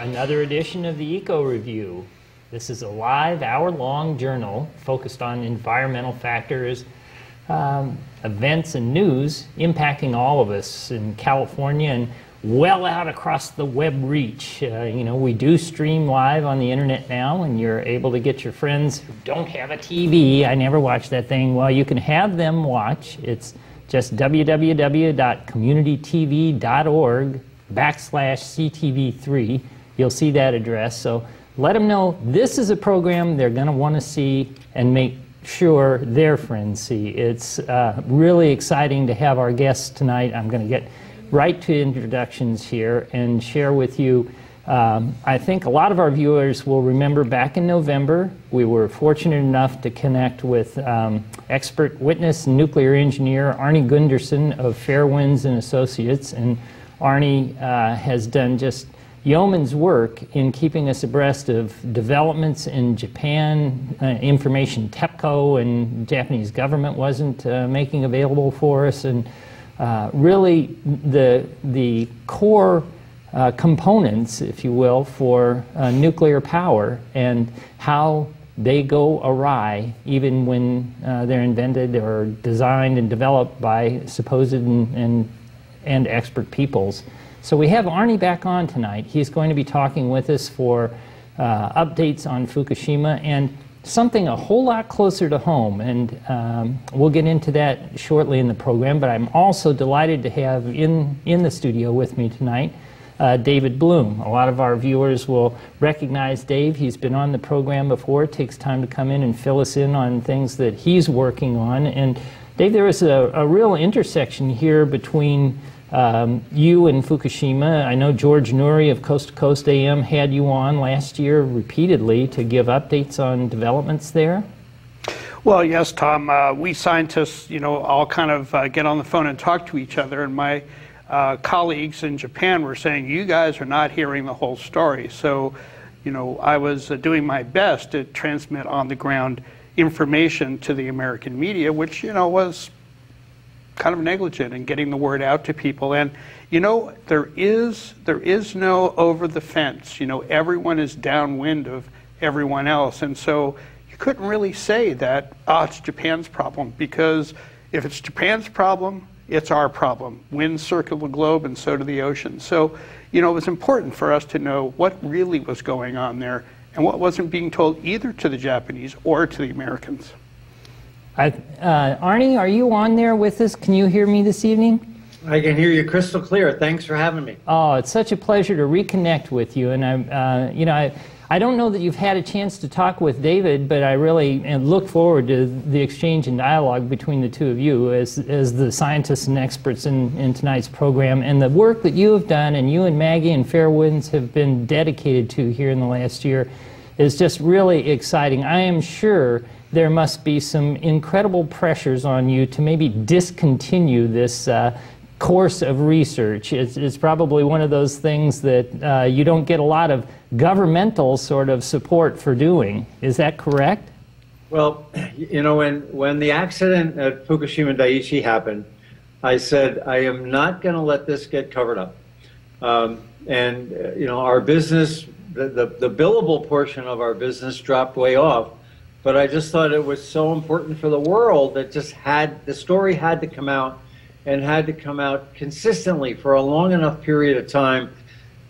another edition of the Eco Review. This is a live hour long journal focused on environmental factors, um, events, and news impacting all of us in California and well out across the web reach. Uh, you know, we do stream live on the internet now, and you're able to get your friends who don't have a TV. I never watch that thing. Well, you can have them watch. It's just www.communitytv.org backslash CTV3. You'll see that address. So let them know this is a program they're going to want to see and make sure their friends see. It's uh, really exciting to have our guests tonight. I'm going to get right to introductions here and share with you. Um, I think a lot of our viewers will remember back in November, we were fortunate enough to connect with um, expert witness nuclear engineer Arnie Gundersen of Fairewinds and Associates. And Arnie uh, has done just yeoman's work in keeping us abreast of developments in Japan, uh, information TEPCO and Japanese government wasn't uh, making available for us. And uh, really the, the core uh, components, if you will, for uh, nuclear power and how they go awry even when uh, they're invented or designed and developed by supposed and, and, and, expert peoples. So we have Arnie back on tonight. He's going to be talking with us for uh, updates on Fukushima and something a whole lot closer to home, and um, we'll get into that shortly in the program, but I'm also delighted to have in, in the studio with me tonight uh, David Blume. A lot of our viewers will recognize Dave. He's been on the program before. It takes time to come in and fill us in on things that he's working on. And Dave, there is a, a real intersection here between um, you in Fukushima, I know George Noory of Coast to Coast AM had you on last year repeatedly to give updates on developments there. Well, yes, Tom. Uh, we scientists, you know, all kind of uh, get on the phone and talk to each other, and my uh, colleagues in Japan were saying, "You guys are not hearing the whole story." So, you know, I was uh, doing my best to transmit on the ground information to the American media, which you know was kind of negligent in getting the word out to people. And you know, there is there is no over the fence. You know, everyone is downwind of everyone else, and so you couldn't really say that oh, it's Japan's problem because if it's Japan's problem, it's our problem. Winds circle the globe, and so do the oceans. So, you know, it was important for us to know what really was going on there and what wasn't being told either to the Japanese or to the Americans. I, uh, Arnie, are you on there with us? Can you hear me this evening? I can hear you crystal clear. Thanks for having me. Oh, it's such a pleasure to reconnect with you. And I, uh, you know, I, I don't know that you've had a chance to talk with David, but I really uh, look forward to the exchange and dialogue between the two of you as, as the scientists and experts in, in tonight's program. And the work that you have done and you and Maggie and Fairewinds have been dedicated to here in the last year is just really exciting. I am sure there must be some incredible pressures on you to maybe discontinue this uh, course of research. It's, it's, probably one of those things that uh, you don't get a lot of governmental sort of support for doing. Is that correct? Well, you know, when, when the accident at Fukushima Daiichi happened, I said, I am not going to let this get covered up. Um, and, uh, you know, our business, the, the, the billable portion of our business dropped way off but I just thought it was so important for the world that just had the story had to come out and had to come out consistently for a long enough period of time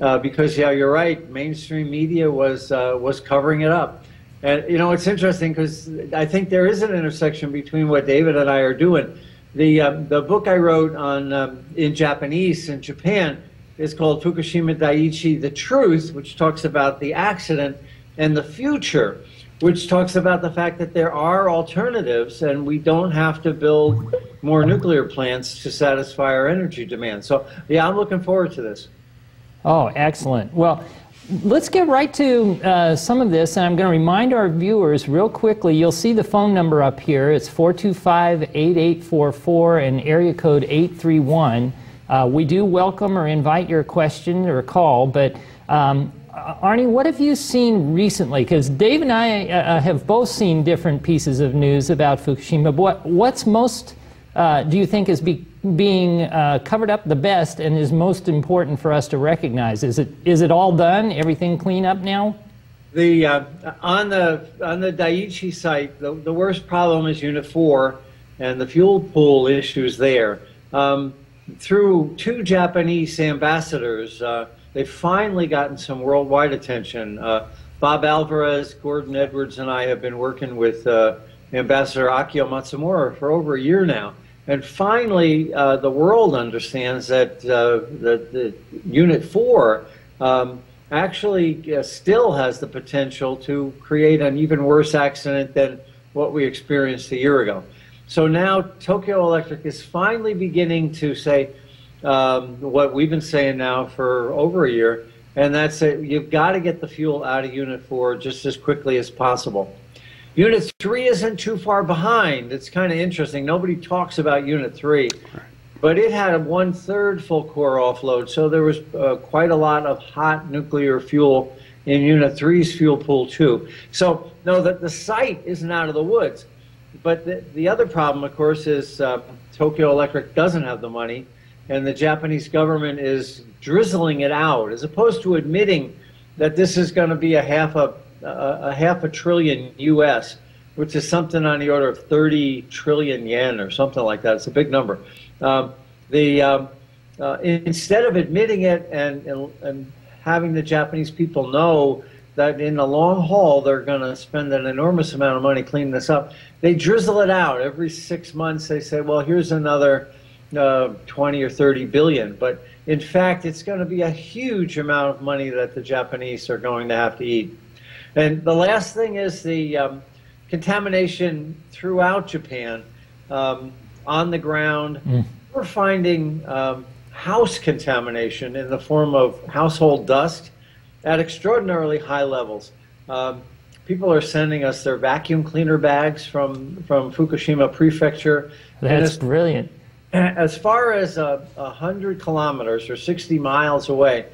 uh, because yeah you're right mainstream media was uh, was covering it up. And you know it's interesting because I think there is an intersection between what David and I are doing. The uh, the book I wrote on um, in Japanese in Japan is called Fukushima Daiichi the Truth which talks about the accident and the future which talks about the fact that there are alternatives and we don't have to build more nuclear plants to satisfy our energy demand. So, yeah, I'm looking forward to this. Oh, excellent. Well, let's get right to uh, some of this. And I'm going to remind our viewers real quickly you'll see the phone number up here. It's 425 8844 and area code 831. Uh, we do welcome or invite your question or call, but um, Arnie, what have you seen recently? Because Dave and I uh, uh, have both seen different pieces of news about Fukushima. What, what's most uh, do you think is be, being uh, covered up the best and is most important for us to recognize? Is it is it all done? Everything clean up now? The uh, on the on the Daiichi site, the, the worst problem is Unit Four, and the fuel pool issues there. Um, through two Japanese ambassadors, uh, they've finally gotten some worldwide attention. Uh, Bob Alvarez, Gordon Edwards, and I have been working with uh, Ambassador Akio Matsumura for over a year now. And finally, uh, the world understands that uh, the, the, Unit 4 um, actually uh, still has the potential to create an even worse accident than what we experienced a year ago. So now Tokyo Electric is finally beginning to say um, what we've been saying now for over a year, and that's that you've got to get the fuel out of Unit 4 just as quickly as possible. Unit 3 isn't too far behind. It's kind of interesting. Nobody talks about Unit 3, but it had a one third full core offload, so there was uh, quite a lot of hot nuclear fuel in Unit 3's fuel pool, too. So, no, the, the site isn't out of the woods. But the, the other problem, of course, is uh, Tokyo Electric doesn't have the money, and the Japanese government is drizzling it out, as opposed to admitting that this is going to be a half a a half a trillion U.S., which is something on the order of 30 trillion yen or something like that. It's a big number. Um, the um, uh, instead of admitting it and, and, and having the Japanese people know that in the long haul they're going to spend an enormous amount of money cleaning this up, they drizzle it out every six months. They say, "Well, here's another uh, 20 or 30 billion. but in fact, it's going to be a huge amount of money that the Japanese are going to have to eat. And the last thing is the um, contamination throughout Japan um, on the ground. Mm. We're finding um, house contamination in the form of household dust at extraordinarily high levels. Um, people are sending us their vacuum cleaner bags from, from Fukushima Prefecture. That's brilliant. As far as a 100 kilometers or 60 miles away,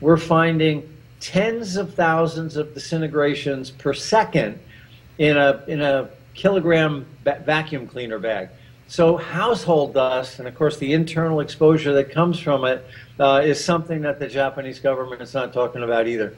we're finding tens of thousands of disintegrations per second in a, in a kilogram vacuum cleaner bag. So household dust, and of course the internal exposure that comes from it, uh, is something that the Japanese government is not talking about either.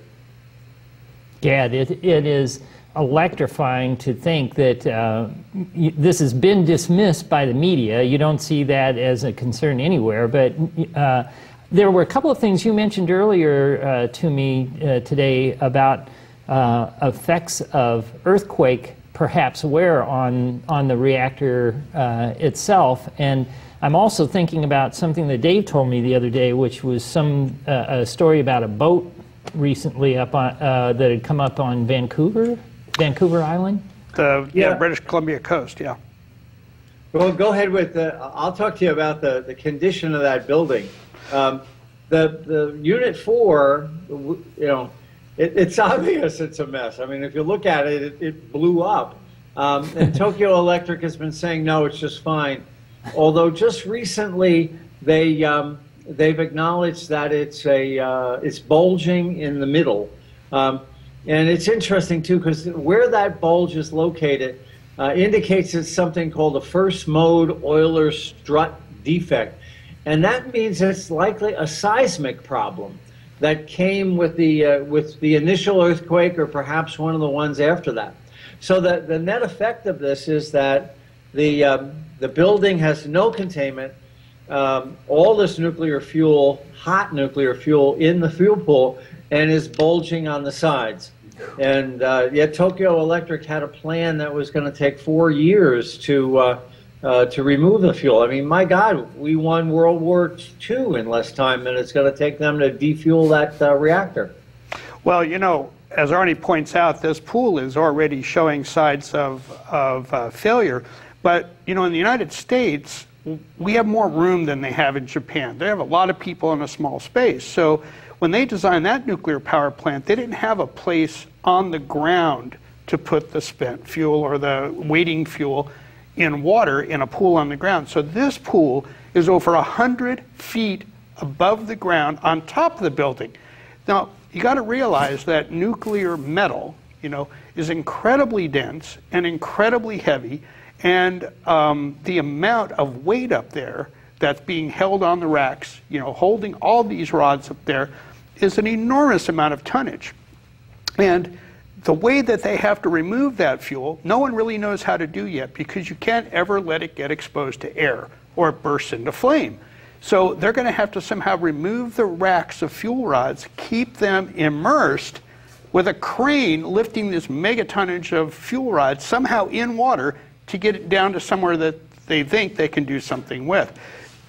Yeah, it, it is electrifying to think that uh, this has been dismissed by the media. You don't see that as a concern anywhere, but uh, there were a couple of things you mentioned earlier uh, to me uh, today about uh, effects of earthquake, perhaps where on on the reactor uh, itself, and I'm also thinking about something that Dave told me the other day, which was some a story about a boat recently up on uh, that had come up on Vancouver, Vancouver Island. The yeah, British Columbia coast, yeah. Well, go ahead with the. I'll talk to you about the, the condition of that building. Um, the the unit four, you know, it, it's obvious it's a mess. I mean, if you look at it, it, it blew up. Um, and Tokyo Electric has been saying no, it's just fine. Although just recently they um, they've acknowledged that it's a uh, it's bulging in the middle, um, and it's interesting too because where that bulge is located uh, indicates it's something called a first mode Euler strut defect. And that means it's likely a seismic problem that came with the, uh, with the initial earthquake or perhaps one of the ones after that. So the, the net effect of this is that the, um, the building has no containment. Um, all this nuclear fuel, hot nuclear fuel, in the fuel pool and is bulging on the sides. And uh, yet, Tokyo Electric had a plan that was going to take four years to uh, uh, to remove the fuel. I mean, my God, we won World War II in less time than it's going to take them to defuel that uh, reactor. Well, you know, as Arnie points out, this pool is already showing signs of, of uh, failure. But, you know, in the United States, we have more room than they have in Japan. They have a lot of people in a small space. So when they designed that nuclear power plant, they didn't have a place on the ground to put the spent fuel or the waiting fuel in water in a pool on the ground. So this pool is over 100 feet above the ground on top of the building. Now, you got to realize that nuclear metal, you know, is incredibly dense and incredibly heavy, And um, the amount of weight up there that's being held on the racks, you know, holding all these rods up there, is an enormous amount of tonnage. And the way that they have to remove that fuel, no one really knows how to do yet because you can't ever let it get exposed to air or it bursts into flame. So they're going to have to somehow remove the racks of fuel rods, keep them immersed with a crane lifting this megatonnage of fuel rods somehow in water to get it down to somewhere that they think they can do something with.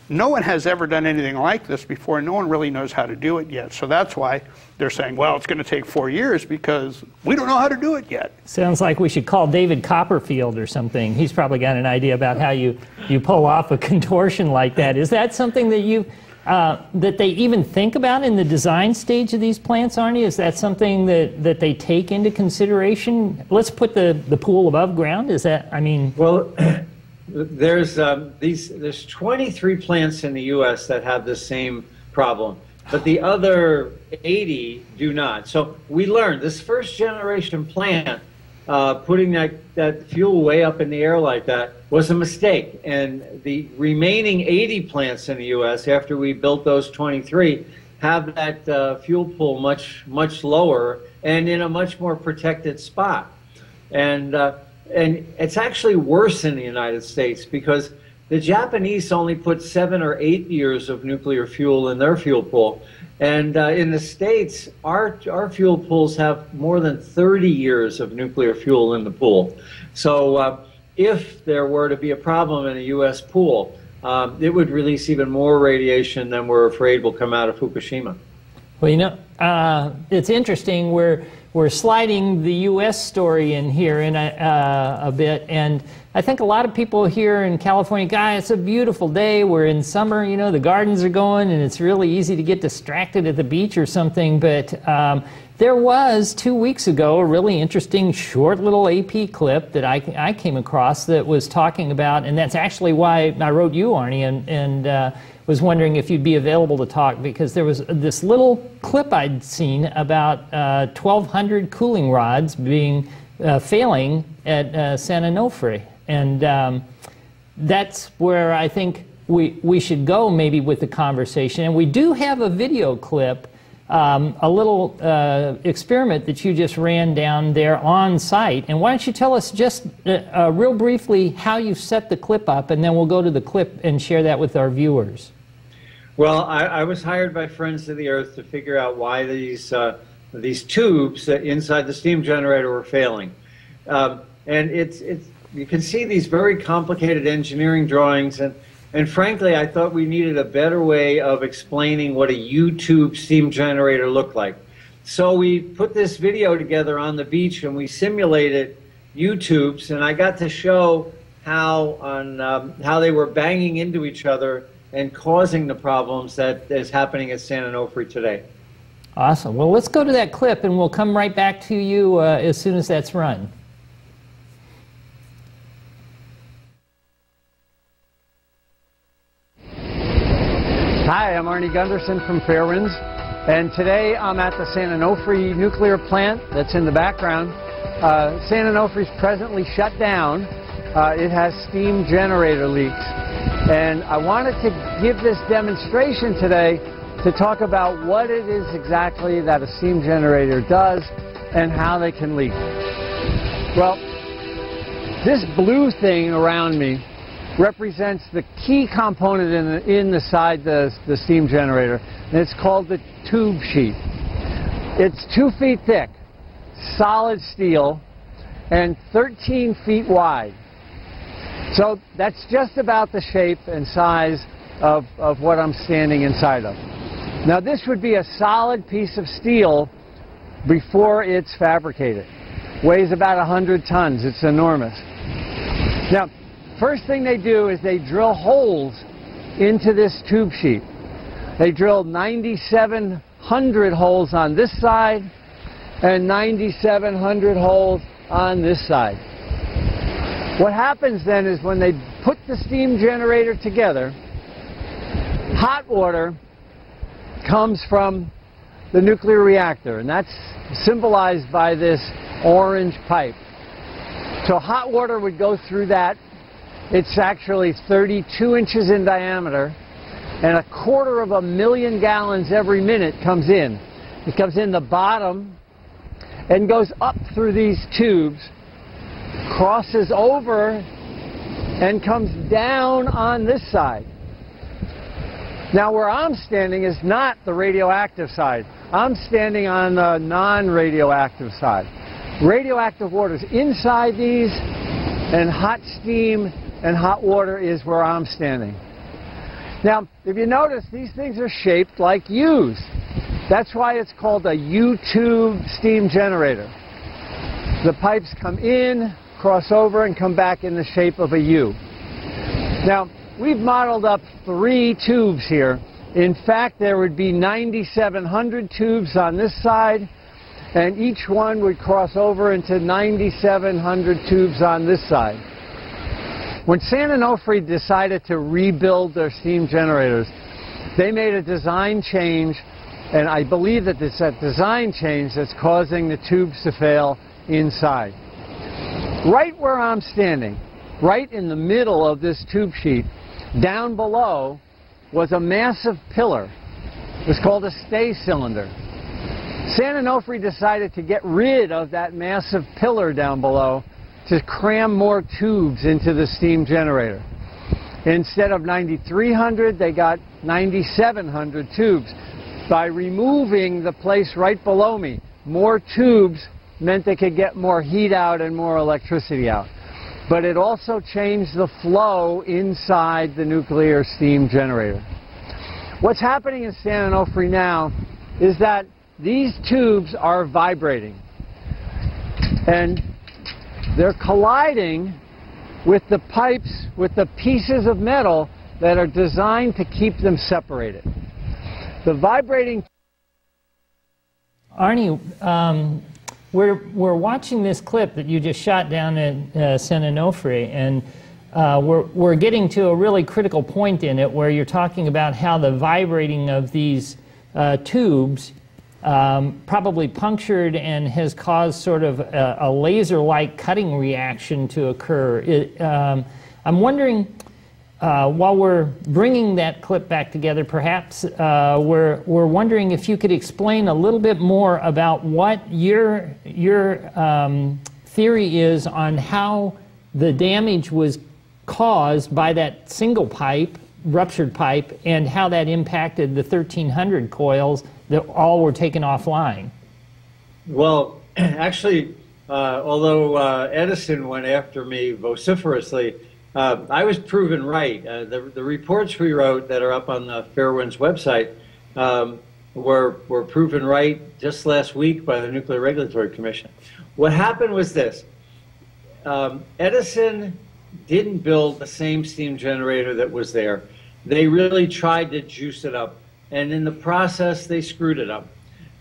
No one has ever done anything like this before. No one really knows how to do it yet. So that's why they're saying, well, it's going to take four years because we don't know how to do it yet. Sounds like we should call David Copperfield or something. He's probably got an idea about how you, you pull off a contortion like that. Is that something that you uh, that they even think about in the design stage of these plants, Arnie? Is that something that, that they take into consideration? Let's put the, the pool above ground. Is that, I mean. Well, there's um, these there's 23 plants in the U.S. that have the same problem, but the other 80 do not. So we learned this first generation plant uh, putting that, that fuel way up in the air like that was a mistake. And the remaining 80 plants in the U.S. after we built those 23 have that uh, fuel pool much much lower and in a much more protected spot. And uh, and it's actually worse in the United States because the Japanese only put seven or eight years of nuclear fuel in their fuel pool. And uh, in the States, our, our fuel pools have more than 30 years of nuclear fuel in the pool. So uh, if there were to be a problem in a U.S. pool, um, it would release even more radiation than we're afraid will come out of Fukushima. Well, you know, uh, it's interesting. We're we're sliding the U.S. story in here in a, uh, a bit, and I think a lot of people here in California, guy, it's a beautiful day. We're in summer, you know, the gardens are going, and it's really easy to get distracted at the beach or something. But um, there was two weeks ago a really interesting short little AP clip that I, I came across that was talking about, and that's actually why I wrote you, Arnie, and, and uh, was wondering if you'd be available to talk because there was this little clip I'd seen about uh, 1,200 cooling rods being uh, failing at uh, San Onofre. And um, that's where I think we, we should go maybe with the conversation. And we do have a video clip, um, a little uh, experiment that you just ran down there on site. And why don't you tell us just uh, uh, real briefly how you set the clip up, and then we'll go to the clip and share that with our viewers. Well, I, I, was hired by Friends of the Earth to figure out why these uh, these tubes inside the steam generator were failing, um, and it's it's you can see these very complicated engineering drawings and. And frankly, I thought we needed a better way of explaining what a U-tube steam generator looked like. So we put this video together on the beach and we simulated U-tubes, and I got to show how on um, how they were banging into each other and causing the problems that is happening at San Onofre today. Awesome. Well, let's go to that clip and we'll come right back to you uh, as soon as that's run. Hi, I'm Arnie Gundersen from Fairewinds, and today I'm at the San Onofre nuclear plant that's in the background. Uh, San Onofre is presently shut down. Uh, it has steam generator leaks. And I wanted to give this demonstration today to talk about what it is exactly that a steam generator does and how they can leak. Well, this blue thing around me represents the key component in the, in the side the, the steam generator, and it's called the tube sheet. It's two feet thick, solid steel, and 13 feet wide. So that's just about the shape and size of, of what I'm standing inside of. Now this would be a solid piece of steel before it's fabricated. Weighs about 100 tons. It's enormous. Now, first thing they do is they drill holes into this tube sheet. They drilled 9,700 holes on this side and 9,700 holes on this side. What happens then is when they put the steam generator together, hot water comes from the nuclear reactor, and that's symbolized by this orange pipe. So hot water would go through that It's actually 32 inches in diameter, and a quarter of a million gallons every minute comes in. It comes in the bottom and goes up through these tubes, crosses over, and comes down on this side. Now, where I'm standing is not the radioactive side. I'm standing on the non-radioactive side. Radioactive water is inside these, and hot steam and hot water is where I'm standing. Now, if you notice, these things are shaped like U's. That's why it's called a U-tube steam generator. The pipes come in, cross over, and come back in the shape of a U. Now, We've modeled up three tubes here. In fact, there would be 9,700 tubes on this side, and each one would cross over into 9,700 tubes on this side. When San Onofre decided to rebuild their steam generators, they made a design change, and I believe that it's that design change that's causing the tubes to fail inside. Right where I'm standing, right in the middle of this tube sheet, down below was a massive pillar. It was called a stay cylinder. San Onofre decided to get rid of that massive pillar down below to cram more tubes into the steam generator. Instead of 9,300, they got 9,700 tubes. By removing the place right below me, more tubes meant they could get more heat out and more electricity out but it also changed the flow inside the nuclear steam generator. What's happening in San Onofre now is that these tubes are vibrating and they're colliding with the pipes, with the pieces of metal that are designed to keep them separated. The vibrating Arnie, um, we're, we're watching this clip that you just shot down in uh, San Onofre, and uh, we're, we're getting to a really critical point in it where you're talking about how the vibrating of these uh, tubes um, probably punctured and has caused sort of a, a laser-like cutting reaction to occur. It, um, I'm wondering, uh, while we're bringing that clip back together, perhaps uh, we're, we're wondering if you could explain a little bit more about what your, your um, theory is on how the damage was caused by that single pipe, ruptured pipe, and how that impacted the 1300 coils that all were taken offline. Well, actually, uh, although uh, Edison went after me vociferously, uh, I was proven right. Uh, the, the reports we wrote that are up on the Fairewinds website um, were, were proven right just last week by the Nuclear Regulatory Commission. What happened was this um, Edison didn't build the same steam generator that was there. They really tried to juice it up, and in the process, they screwed it up.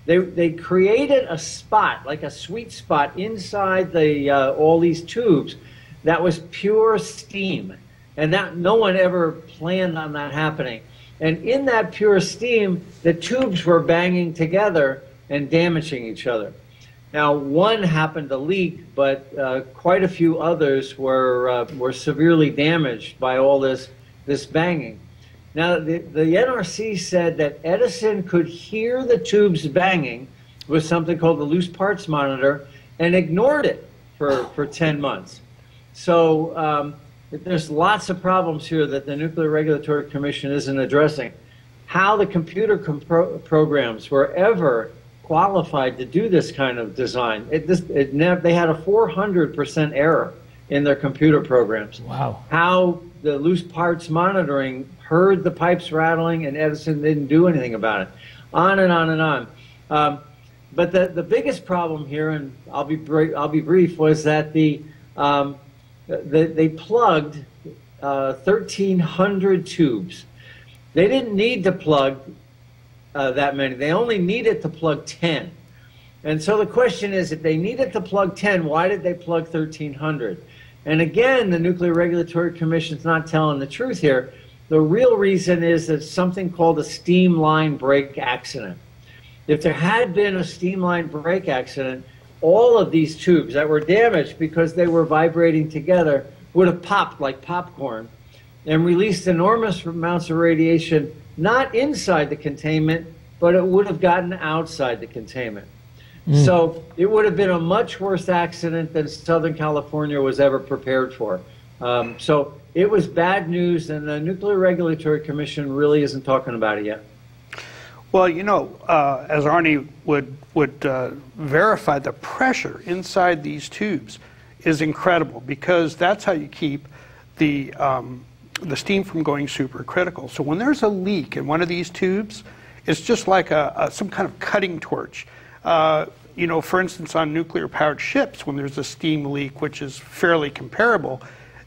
They, they created a spot, like a sweet spot, inside the, uh, all these tubes that was pure steam. And that no one ever planned on that happening. And in that pure steam, the tubes were banging together and damaging each other. Now, one happened to leak, but uh, quite a few others were, uh, were severely damaged by all this, this banging. Now, the, the NRC said that Edison could hear the tubes banging with something called the loose parts monitor and ignored it for, for 10 months. So um, there's lots of problems here that the Nuclear Regulatory Commission isn't addressing. How the computer compro- programs were ever qualified to do this kind of design. It, this, it never, they had a 400% error in their computer programs. Wow. How the loose parts monitoring heard the pipes rattling and Edison didn't do anything about it. On and on and on. Um, but the, the biggest problem here, and I'll be, I'll be brief, was that the um, they, they plugged uh, 1,300 tubes. They didn't need to plug uh, that many. They only needed to plug 10. And so the question is, if they needed to plug 10, why did they plug 1,300? And again, the Nuclear Regulatory Commission is not telling the truth here. The real reason is that something called a steam line break accident. If there had been a steam line break accident, all of these tubes that were damaged because they were vibrating together would have popped like popcorn and released enormous amounts of radiation, not inside the containment, but it would have gotten outside the containment. Mm. So it would have been a much worse accident than Southern California was ever prepared for. Um, so it was bad news, and the Nuclear Regulatory Commission really isn't talking about it yet. Well, you know, uh, as Arnie would would uh, verify, the pressure inside these tubes is incredible because that's how you keep the um, the steam from going supercritical. So when there's a leak in one of these tubes, it's just like a, a some kind of cutting torch. Uh, you know, for instance, on nuclear-powered ships, when there's a steam leak, which is fairly comparable,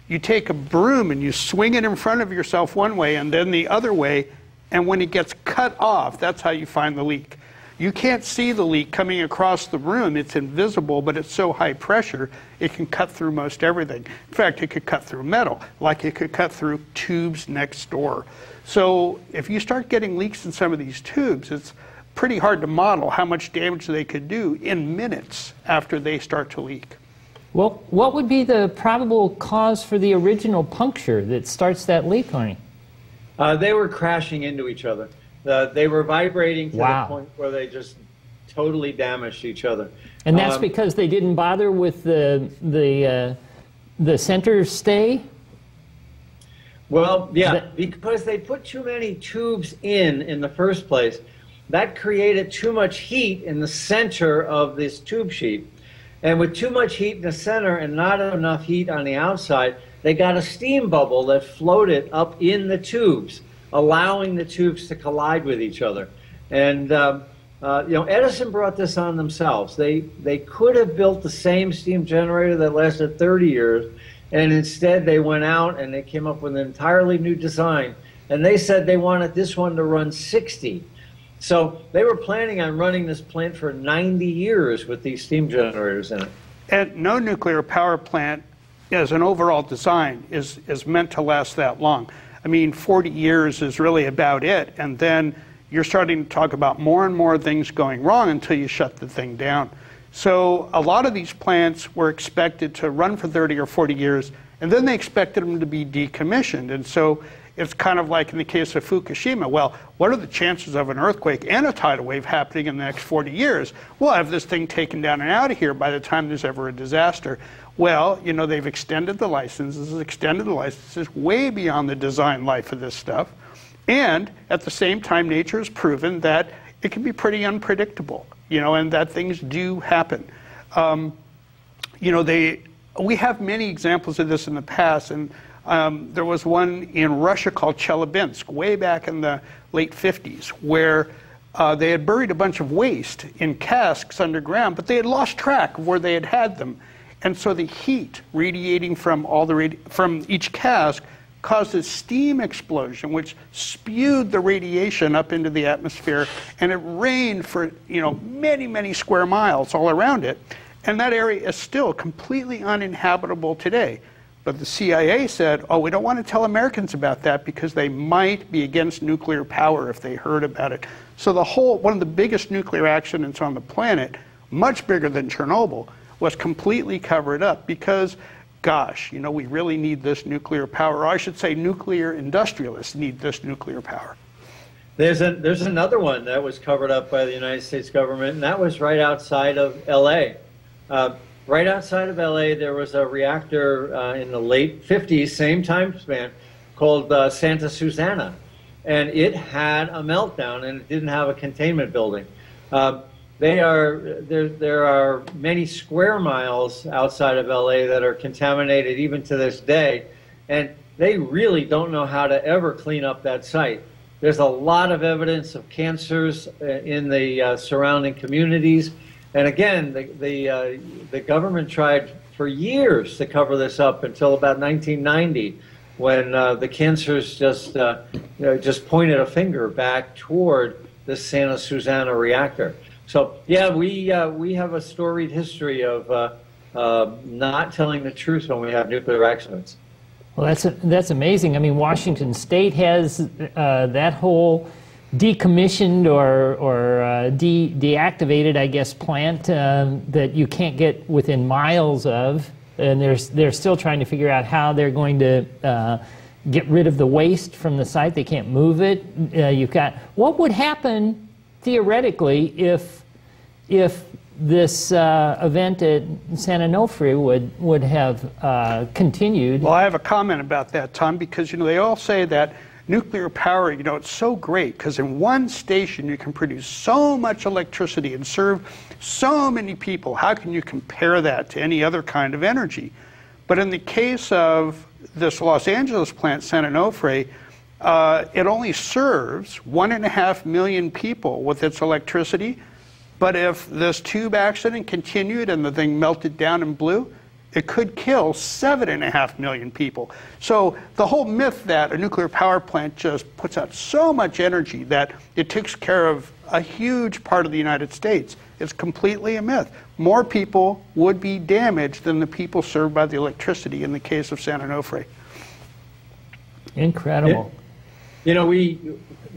you take a broom and you swing it in front of yourself one way and then the other way, and when it gets cut off, that's how you find the leak. You can't see the leak coming across the room. It's invisible, but it's so high pressure, it can cut through most everything. In fact, it could cut through metal, like it could cut through tubes next door. So if you start getting leaks in some of these tubes, it's pretty hard to model how much damage they could do in minutes after they start to leak. Well, what would be the probable cause for the original puncture that starts that leak, Arnie? Uh, they were crashing into each other. Uh, they were vibrating to wow. the point where they just totally damaged each other. And that's um, because they didn't bother with the the uh, the center stay. Well, yeah, that, because they put too many tubes in in the first place. That created too much heat in the center of this tube sheet. And with too much heat in the center and not enough heat on the outside, they got a steam bubble that floated up in the tubes allowing the tubes to collide with each other. And um, uh, you know, Edison brought this on themselves. They they could have built the same steam generator that lasted 30 years, and instead they went out and they came up with an entirely new design. And they said they wanted this one to run 60. So they were planning on running this plant for 90 years with these steam generators in it. And no nuclear power plant, as an overall design, is, is meant to last that long. I mean, 40 years is really about it. And then you're starting to talk about more and more things going wrong until you shut the thing down. So a lot of these plants were expected to run for 30 or 40 years, and then they expected them to be decommissioned. And so it's kind of like in the case of Fukushima. Well, what are the chances of an earthquake and a tidal wave happening in the next 40 years? We'll have this thing taken down and out of here by the time there's ever a disaster. Well, you know, they've extended the licenses, extended the licenses way beyond the design life of this stuff. And at the same time, nature has proven that it can be pretty unpredictable, you know, and that things do happen. Um, you know, they, we have many examples of this in the past, and um, there was one in Russia called Chelyabinsk way back in the late 50s, where uh, they had buried a bunch of waste in casks underground, but they had lost track of where they had had them. And so the heat radiating from all the from each cask caused a steam explosion, which spewed the radiation up into the atmosphere, and it rained for you know many many square miles all around it. And that area is still completely uninhabitable today. But the CIA said, oh, we don't want to tell Americans about that because they might be against nuclear power if they heard about it. So the whole, one of the biggest nuclear accidents on the planet, much bigger than Chernobyl, was completely covered up because, gosh, you know, we really need this nuclear power. Or I should say, nuclear industrialists need this nuclear power. There's, a, there's another one that was covered up by the United States government, and that was right outside of LA. Uh, right outside of LA, there was a reactor uh, in the late 50s, same time span, called uh, Santa Susana. And it had a meltdown and it didn't have a containment building. They are there. There are many square miles outside of LA that are contaminated even to this day, and they really don't know how to ever clean up that site. There's a lot of evidence of cancers uh, in the uh, surrounding communities, and again, the the, uh, the government tried for years to cover this up until about 1990, when uh, the cancers just uh, you know, just pointed a finger back toward the Santa Susana reactor. So yeah, we uh, we have a storied history of uh, uh, not telling the truth when we have nuclear accidents. Well, that's a, that's amazing. I mean, Washington State has uh, that whole decommissioned or or uh, de deactivated, I guess, plant uh, that you can't get within miles of and they're, they're still trying to figure out how they're going to get rid of the waste from the site. They can't move it. Uh, you've got what would happen theoretically if if this uh, event at San Onofre would would have uh, continued. Well, I have a comment about that, Tom, because you know they all say that nuclear power, you know, it's so great because in one station you can produce so much electricity and serve so many people. How can you compare that to any other kind of energy? But in the case of this Los Angeles plant, San Onofre, uh, it only serves one and a half million people with its electricity. But if this tube accident continued and the thing melted down and blew, it could kill seven and a half million people. So the whole myth that a nuclear power plant just puts out so much energy that it takes care of a huge part of the United States is completely a myth. More people would be damaged than the people served by the electricity in the case of San Onofre. Incredible. You know, we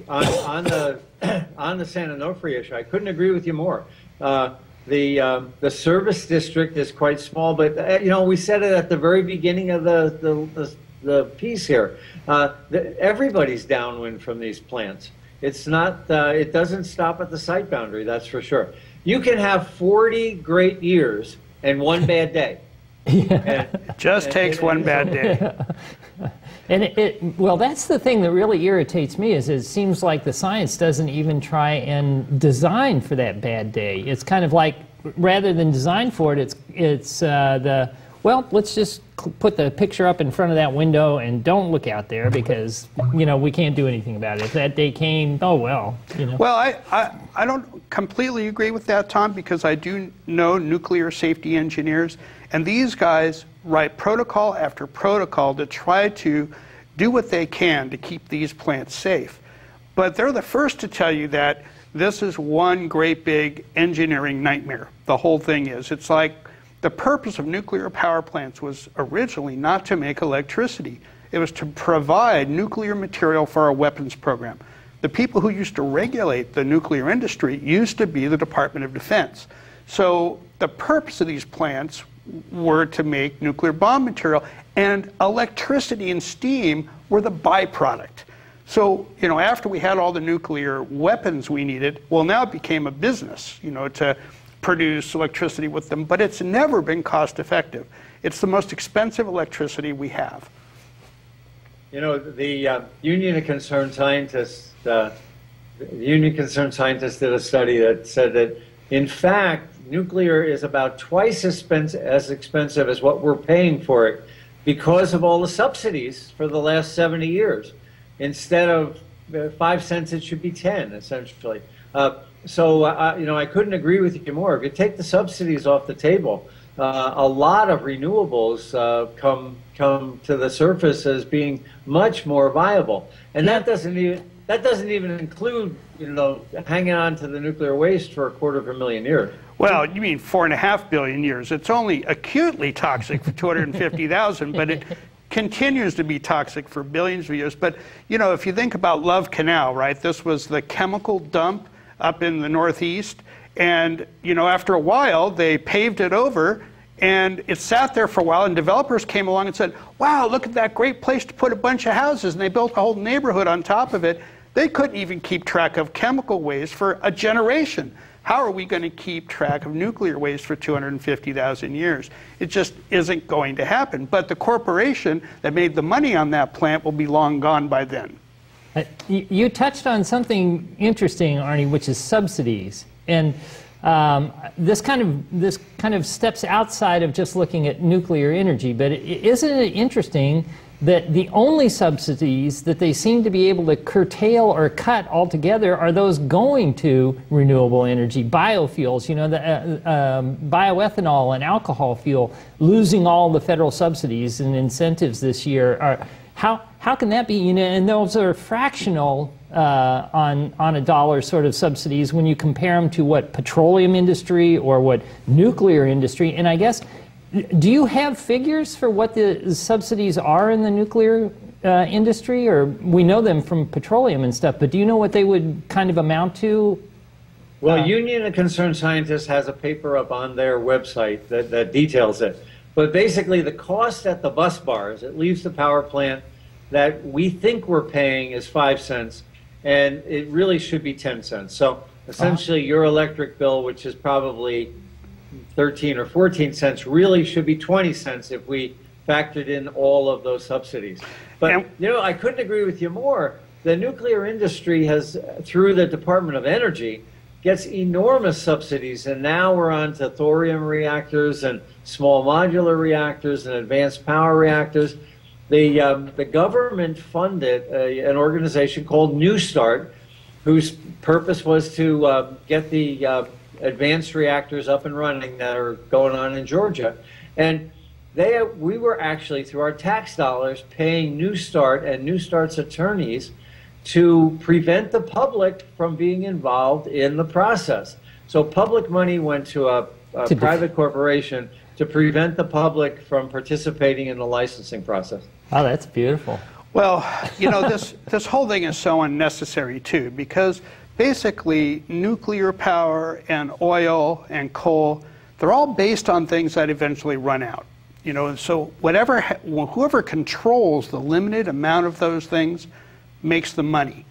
on, on the on the San Onofre issue, I couldn't agree with you more. Uh, the um, the service district is quite small, but uh, you know we said it at the very beginning of the the, the, the piece here. Uh, the, everybody's downwind from these plants. It's not. Uh, it doesn't stop at the site boundary. That's for sure. You can have 40 great years and one bad day. Yeah. And, Just and- takes and- one and bad day. And it, it, well, that's the thing that really irritates me is it seems like the science doesn't even try and design for that bad day. It's kind of like rather than design for it, it's it's uh, the well, let's just put the picture up in front of that window and don't look out there because you know we can't do anything about it. If that day came, oh well, you know. Well, I, I, I don't completely agree with that, Tom, because I do know nuclear safety engineers, and these guys write protocol after protocol to try to do what they can to keep these plants safe. But they're the first to tell you that this is one great big engineering nightmare. The whole thing is. It's like the purpose of nuclear power plants was originally not to make electricity, it was to provide nuclear material for our weapons program. The people who used to regulate the nuclear industry used to be the Department of Defense. So the purpose of these plants were to make nuclear bomb material, and electricity and steam were the byproduct. So, you know, after we had all the nuclear weapons we needed, well, now it became a business, you know, to produce electricity with them, but it's never been cost effective. It's the most expensive electricity we have. You know, the uh, Union of Concerned Scientists, uh, the Union of Concerned Scientists did a study that said that, in fact, nuclear is about twice as, spens- as expensive as what we're paying for it because of all the subsidies for the last 70 years. Instead of uh, five cents, it should be 10, essentially. Uh, so, uh, you know, I couldn't agree with you more. If you take the subsidies off the table, uh, a lot of renewables uh, come come to the surface as being much more viable, and that doesn't even that doesn't even include you know hanging on to the nuclear waste for a quarter of a million years. Well, you mean four and a half billion years. It's only acutely toxic for 250,000, but it continues to be toxic for billions of years. But, you know, if you think about Love Canal, right, this was the chemical dump up in the Northeast. And, you know, after a while, they paved it over and it sat there for a while. And developers came along and said, wow, look at that great place to put a bunch of houses. And they built a whole neighborhood on top of it. They couldn't even keep track of chemical waste for a generation. How are we going to keep track of nuclear waste for 250,000 years? It just isn't going to happen. But the corporation that made the money on that plant will be long gone by then. Uh, You you touched on something interesting, Arnie, which is subsidies, and um, this kind of this kind of steps outside of just looking at nuclear energy. But i- isn't it interesting that the only subsidies that they seem to be able to curtail or cut altogether are those going to renewable energy, biofuels? You know, the uh, um, bioethanol and alcohol fuel losing all the federal subsidies and incentives this year are. How, how can that be? You know, and those are fractional uh, on, on a dollar sort of subsidies when you compare them to what petroleum industry or what nuclear industry. And I guess, do you have figures for what the subsidies are in the nuclear uh, industry? Or we know them from petroleum and stuff, but do you know what they would kind of amount to? Well, Union of Concerned Scientists has a paper up on their website that, that details it. But basically, the cost at the bus bars, it leaves the power plant that we think we're paying is five cents, and it really should be 10 cents. So essentially, your electric bill, which is probably 13 or 14 cents, really should be 20 cents if we factored in all of those subsidies. But, you know, I couldn't agree with you more. The nuclear industry has, through the Department of Energy, gets enormous subsidies, and now we're on to thorium reactors and small modular reactors and advanced power reactors. The, um, the government funded a, an organization called NuStart, whose purpose was to uh, get the uh, advanced reactors up and running that are going on in Georgia. And they, we were actually, through our tax dollars, paying NuStart and NuStart's attorneys to prevent the public from being involved in the process. So public money went to a, a To def- private corporation to prevent the public from participating in the licensing process. Oh, that's beautiful. Well, you know, this, this whole thing is so unnecessary too, because basically nuclear power and oil and coal, they're all based on things that eventually run out. You know, so whatever, whoever controls the limited amount of those things makes the money.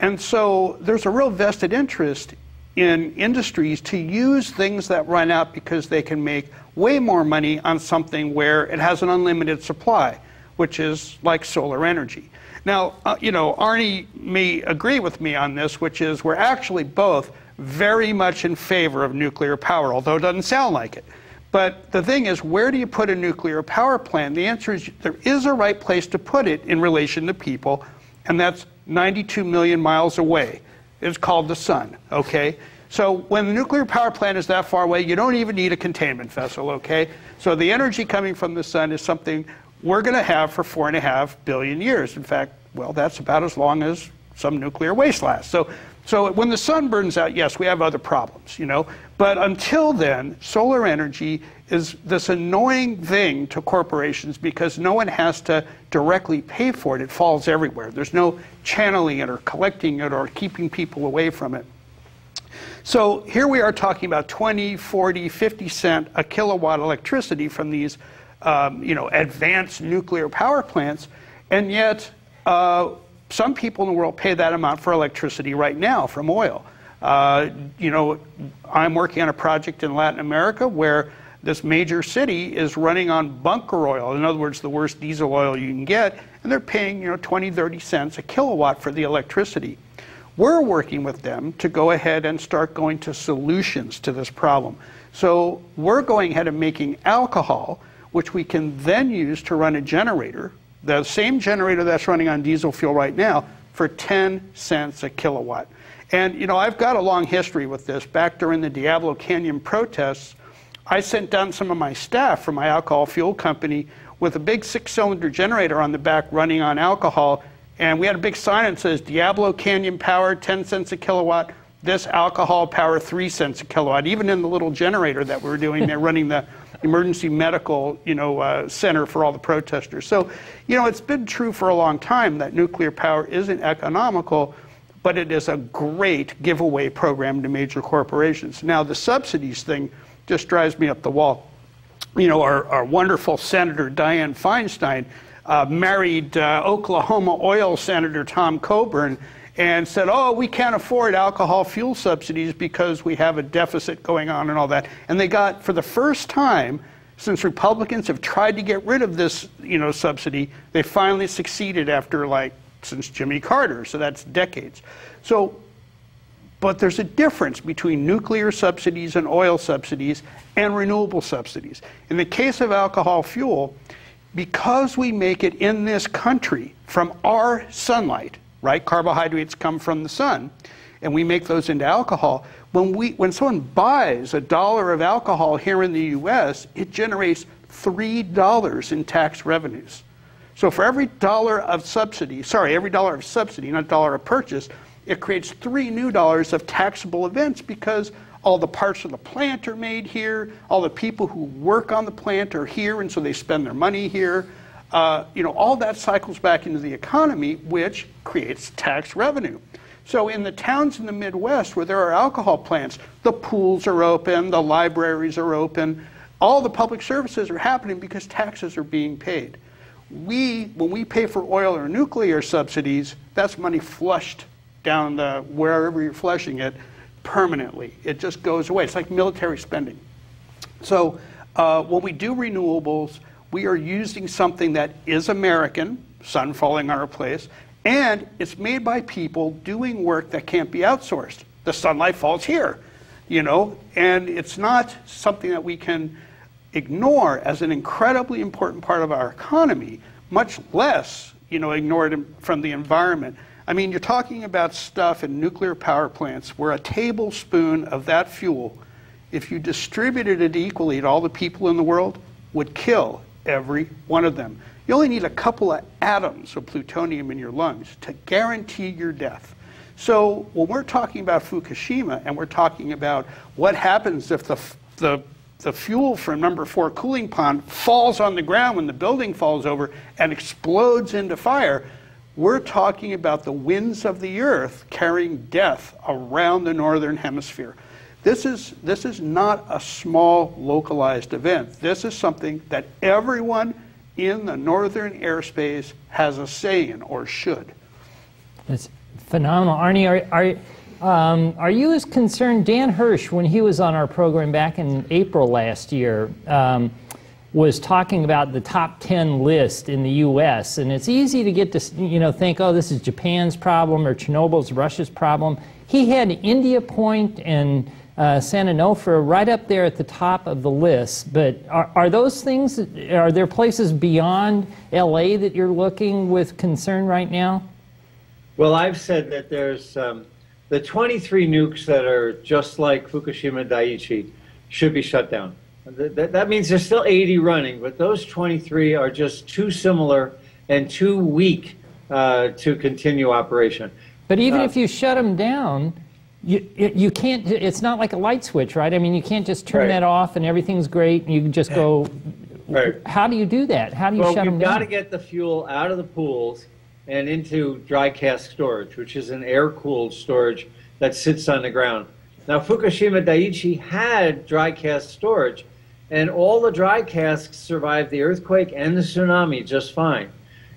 And so there's a real vested interest in industries to use things that run out because they can make way more money on something where it has an unlimited supply, which is like solar energy. Now, uh, you know, Arnie may agree with me on this, which is we're actually both very much in favor of nuclear power, although it doesn't sound like it. But the thing is, where do you put a nuclear power plant? The answer is there is a right place to put it in relation to people, and that's 92 million miles away. It's called the sun, okay? So when the nuclear power plant is that far away, you don't even need a containment vessel, okay? So the energy coming from the sun is something we're going to have for four and a half billion years. In fact, well, that's about as long as some nuclear waste lasts. So, so when the sun burns out, yes, we have other problems, you know. But until then, solar energy is this annoying thing to corporations because no one has to directly pay for it. It falls everywhere. There's no channeling it or collecting it or keeping people away from it. So here we are talking about 20, 40, 50 cent a kilowatt electricity from these, um, you know, advanced nuclear power plants, and yet uh, some people in the world pay that amount for electricity right now from oil. Uh, you know, I'm working on a project in Latin America where this major city is running on bunker oil. In other words, the worst diesel oil you can get, and they're paying, you know, 20, 30 cents a kilowatt for the electricity. We're working with them to go ahead and start going to solutions to this problem. So we're going ahead and making alcohol, which we can then use to run a generator, the same generator that's running on diesel fuel right now, for 10 cents a kilowatt. And you know, I've got a long history with this. Back during the Diablo Canyon protests, I sent down some of my staff from my alcohol fuel company with a big six-cylinder generator on the back running on alcohol and we had a big sign that says Diablo Canyon power, 10 cents a kilowatt. This alcohol power, 3 cents a kilowatt. Even in the little generator that we were doing there, running the emergency medical you know, uh, center for all the protesters. So, you know, it's been true for a long time that nuclear power isn't economical, but it is a great giveaway program to major corporations. Now, the subsidies thing just drives me up the wall. You know, our, our wonderful Senator Dianne Feinstein uh, married uh, Oklahoma oil Senator Tom Coburn and said, oh, we can't afford alcohol fuel subsidies because we have a deficit going on and all that. And they got, for the first time, since Republicans have tried to get rid of this, you know, subsidy, they finally succeeded after like since Jimmy Carter. So that's decades. So, but there's a difference between nuclear subsidies and oil subsidies and renewable subsidies. In the case of alcohol fuel, because we make it in this country from our sunlight, right? Carbohydrates come from the sun, and we make those into alcohol. When, we, when someone buys a dollar of alcohol here in the US, it generates $3 in tax revenues. So for every dollar of subsidy, sorry, every dollar of subsidy, not dollar of purchase, it creates three new dollars of taxable events because all the parts of the plant are made here, all the people who work on the plant are here, and so they spend their money here. Uh, you know, all that cycles back into the economy, which creates tax revenue. So in the towns in the Midwest where there are alcohol plants, the pools are open, the libraries are open, All the public services are happening because taxes are being paid. We, when we pay for oil or nuclear subsidies, that's money flushed down the, wherever you're flushing it permanently. It just goes away. It's like military spending. So uh, when we do renewables, we are using something that is American, sun falling on our place, and it's made by people doing work that can't be outsourced. The sunlight falls here, you know, and it's not something that we can ignore as an incredibly important part of our economy, much less, you know, ignore it from the environment. I mean, you're talking about stuff in nuclear power plants where a tablespoon of that fuel, if you distributed it equally to all the people in the world, would kill every one of them. You only need a couple of atoms of plutonium in your lungs to guarantee your death. So when we're talking about Fukushima and we're talking about what happens if the, the, the fuel from number four cooling pond falls on the ground when the building falls over and explodes into fire, we're talking about the winds of the earth carrying death around the northern hemisphere. This is, this is not a small localized event. This is something that everyone in the northern airspace has a say in or should. It's phenomenal. Arnie, are, are, um, are you as concerned? Dan Hirsch, when he was on our program back in April last year, um, was talking about the top 10 list in the US. And it's easy to get to you know, think, oh, this is Japan's problem or Chernobyl's Russia's problem. He had Indian Point and uh, San Onofre right up there at the top of the list. But are, are those things, are there places beyond LA that you're looking with concern right now? Well, I've said that there's um, the 23 nukes that are just like Fukushima Daiichi should be shut down. That, that means there's still 80 running, but those 23 are just too similar and too weak uh, to continue operation. But even uh, if you shut them down, you, you can't, it's not like a light switch, right? I mean, you can't just turn right. that off and everything's great and you can just go. Right. How do you do that? How do you well, shut them down? Well, you've got to get the fuel out of the pools and into dry cask storage, which is an air cooled storage that sits on the ground. Now, Fukushima Daiichi had dry cask storage, and all the dry casks survived the earthquake and the tsunami just fine.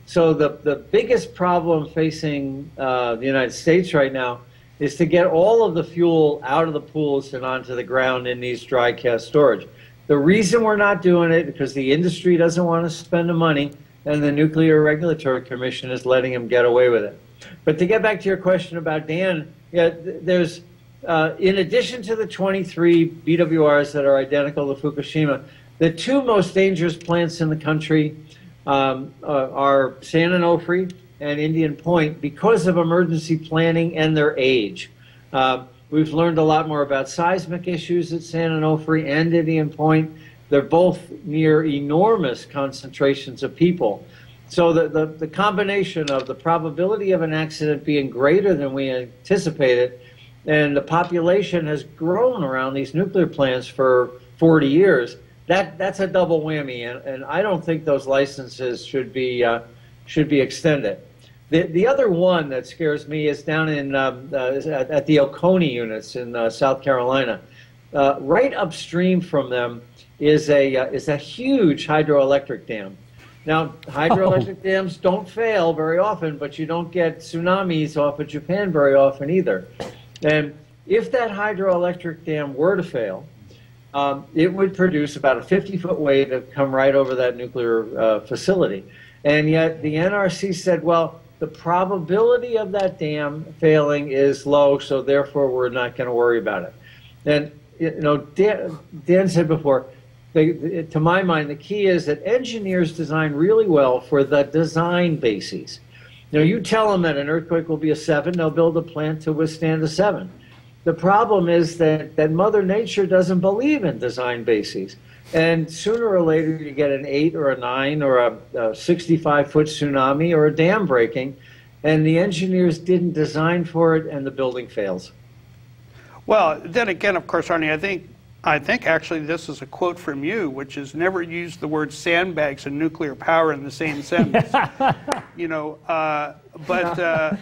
So, the, the biggest problem facing uh, the United States right now is to get all of the fuel out of the pools and onto the ground in these dry cask storage. The reason we're not doing it because the industry doesn't want to spend the money and the Nuclear Regulatory Commission is letting them get away with it. But to get back to your question about Dan, yeah, there's uh, in addition to the 23 BWRs that are identical to Fukushima, the two most dangerous plants in the country um, uh, are San Onofre and Indian Point because of emergency planning and their age. Uh, we've learned a lot more about seismic issues at San Onofre and Indian Point. They're both near enormous concentrations of people. So the, the, the combination of the probability of an accident being greater than we anticipated, and the population has grown around these nuclear plants for 40 years, that, that's a double whammy, and, and I don't think those licenses should be, uh, should be extended. The, the other one that scares me is down in um, uh, at the Oconee units in uh, South Carolina. Uh, right upstream from them is a uh, is a huge hydroelectric dam. Now, hydroelectric oh. dams don't fail very often, but you don't get tsunamis off of Japan very often either. And if that hydroelectric dam were to fail, um, it would produce about a 50 foot wave to come right over that nuclear uh, facility. And yet the NRC said, well, the probability of that dam failing is low, so therefore we're not going to worry about it. And you know, Dan, Dan said before, the, to my mind, the key is that engineers design really well for the design bases. Know, you tell them that an earthquake will be a seven, they'll build a plant to withstand a seven. The problem is that, that Mother Nature doesn't believe in design bases. And sooner or later, you get an eight or a nine or a 65 foot tsunami or a dam breaking, and the engineers didn't design for it, and the building fails. Well, then again, of course, Arnie, I think I think actually this is a quote from you, which is never use the word sandbags and nuclear power in the same sentence. you know, uh, but uh,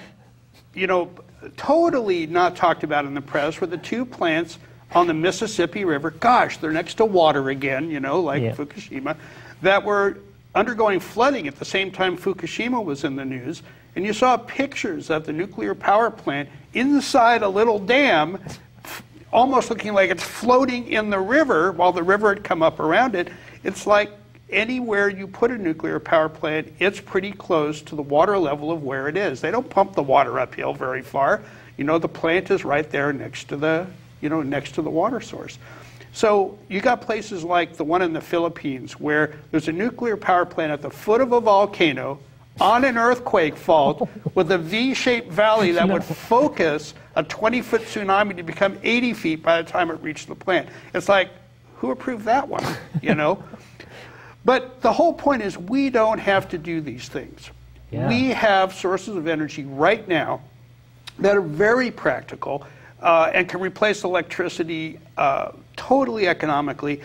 you know, totally not talked about in the press were the two plants on the Mississippi River. Gosh, they're next to water again, you know, like Yeah. Fukushima, that were undergoing flooding at the same time Fukushima was in the news. And you saw pictures of the nuclear power plant inside a little dam, f- almost looking like it's floating in the river while the river had come up around it. It's like anywhere you put a nuclear power plant, it's pretty close to the water level of where it is. They don't pump the water uphill very far. You know, the plant is right there next to the, you know, next to the water source. So you got places like the one in the Philippines where there's a nuclear power plant at the foot of a volcano on an earthquake fault with a V-shaped valley that would focus a 20-foot tsunami to become 80 feet by the time it reached the plant. It's like, who approved that one? You know? But the whole point is we don't have to do these things. Yeah. We have sources of energy right now that are very practical uh, and can replace electricity uh, totally economically,